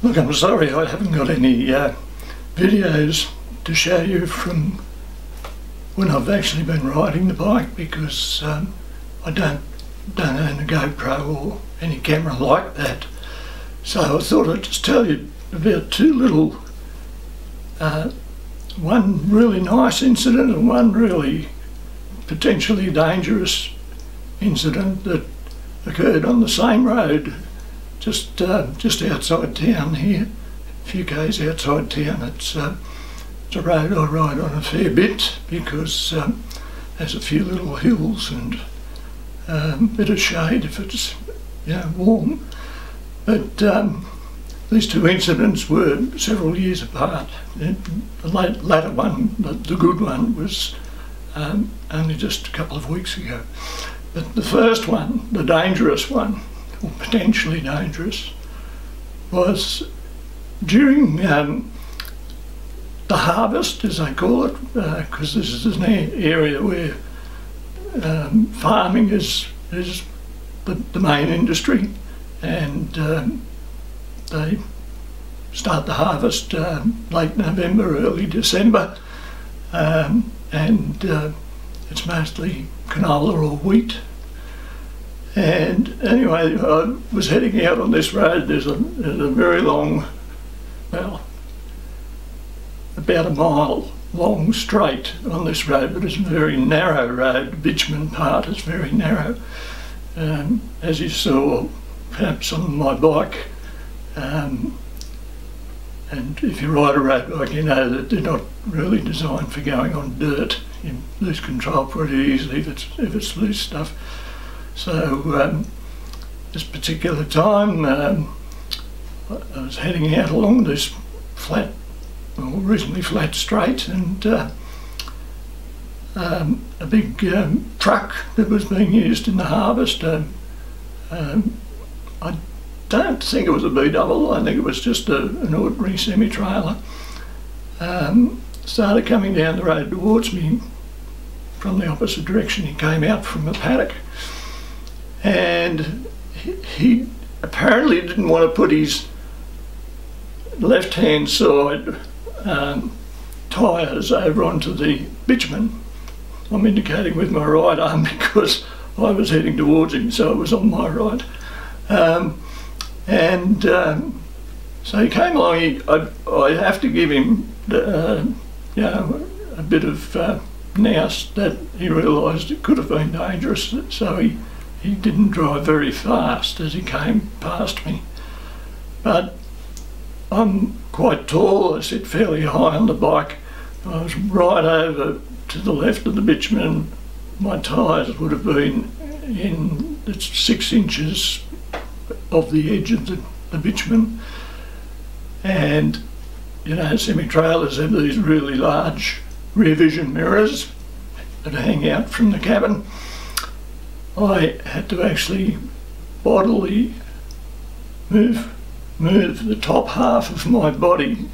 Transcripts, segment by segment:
Look, I'm sorry I haven't got any uh, videos to show you from when I've actually been riding the bike because um, I don't, don't own a GoPro or any camera like that. So I thought I'd just tell you about two little, uh, one really nice incident and one really potentially dangerous incident that occurred on the same road just uh, just outside town here, a few k's outside town. It's, uh, it's a road I ride on a fair bit because um, there's a few little hills and a um, bit of shade if it's you know, warm. But um, these two incidents were several years apart. The latter one, the, good one, was um, only just a couple of weeks ago. But the first one, the dangerous one, potentially dangerous, was during um, the harvest, as they call it, because uh, this is an area where um, farming is, is the, the main industry, and um, they start the harvest uh, late November, early December, um, and uh, it's mostly canola or wheat and anyway, I was heading out on this road. There's a, there's a very long, well, about a mile long straight on this road, but it's a very narrow road. Bitumen part is very narrow. Um, as you saw, perhaps on my bike, um, and if you ride a road bike, you know that they're not really designed for going on dirt. You lose control pretty easily if it's, if it's loose stuff. So um, this particular time, um, I was heading out along this flat, well, reasonably flat straight, and uh, um, a big um, truck that was being used in the harvest. Um, um, I don't think it was a B double. I think it was just a, an ordinary semi trailer. started coming down the road towards me from the opposite direction. He came out from a paddock and he, apparently didn't want to put his left hand side um, tyres over onto the bitumen. I'm indicating with my right arm because I was heading towards him, so it was on my right. Um, and um, so he came along. He, I, I have to give him, uh, you know, a bit of uh, nous that he realised it could have been dangerous. So he he didn't drive very fast as he came past me. But I'm quite tall, I sit fairly high on the bike. I was right over to the left of the bitumen. My tyres would have been in six inches of the edge of the, the bitumen. And, you know, semi-trailers have these really large rear vision mirrors that hang out from the cabin. I had to actually bodily move move the top half of my body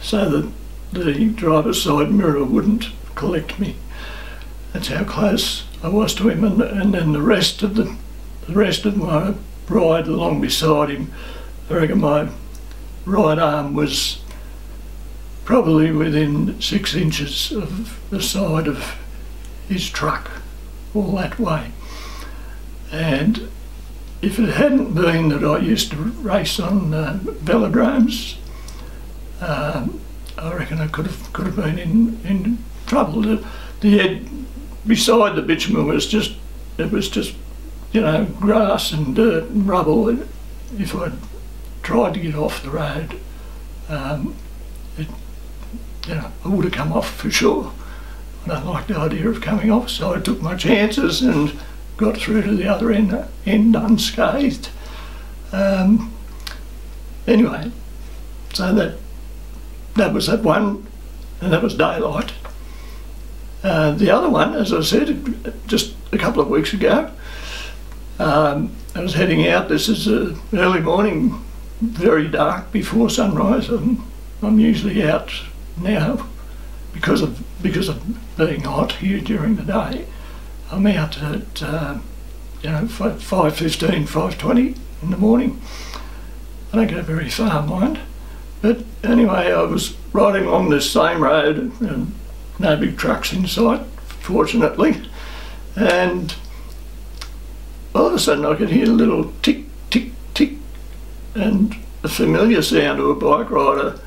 so that the driver's side mirror wouldn't collect me. That's how close I was to him, and, and then the rest of the, the rest of my ride along beside him, I reckon my right arm was probably within six inches of the side of his truck all that way. And if it hadn't been that I used to race on uh, velodromes, um, I reckon I could have could have been in, in trouble. The, the beside the bitumen was just it was just you know grass and dirt and rubble. And If I'd tried to get off the road, um, it, you know, I would have come off for sure. I don't the idea of coming off, so I took my chances and got through to the other end, end unscathed. Um, anyway, so that that was that one, and that was daylight. Uh, the other one, as I said just a couple of weeks ago, um, I was heading out. This is uh, early morning, very dark before sunrise. I'm, I'm usually out now because of because of being hot here during the day, I'm out at uh, you know 5.15, 5.20 in the morning. I don't go very far, mind. But anyway, I was riding along this same road and no big trucks in sight, fortunately. And all of a sudden I could hear a little tick, tick, tick, and a familiar sound of a bike rider.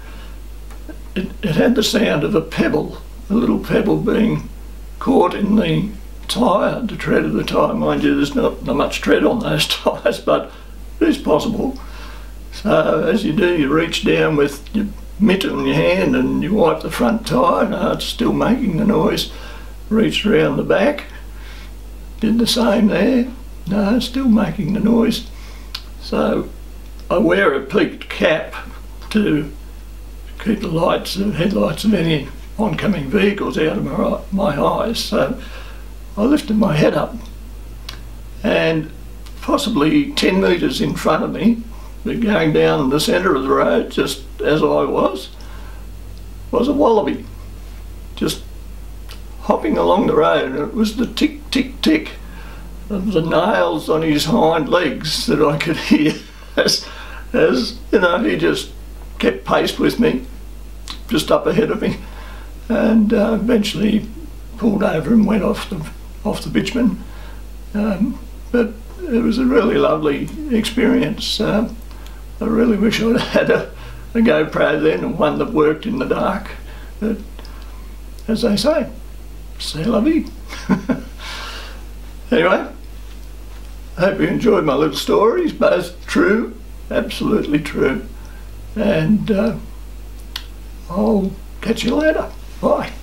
It, it had the sound of a pebble, a little pebble being caught in the tyre, the tread of the tyre. Mind you, there's not, not much tread on those tyres, but it is possible. So as you do, you reach down with your mitt in your hand and you wipe the front tyre. No, it's still making the noise. Reached around the back, did the same there. No, still making the noise. So I wear a peaked cap to keep the lights, the headlights of any oncoming vehicles out of my, my eyes. So I lifted my head up and possibly 10 metres in front of me, going down the centre of the road, just as I was, was a wallaby, just hopping along the road. And it was the tick, tick, tick of the nails on his hind legs that I could hear as, as you know, he just kept pace with me, just up ahead of me, and uh, eventually pulled over and went off the off the bitumen. Um, but it was a really lovely experience. Um, I really wish I'd had a, a GoPro then and one that worked in the dark. But as they say, c'est la vie. anyway, I hope you enjoyed my little stories, both true, absolutely true. And uh, I'll catch you later. Bye.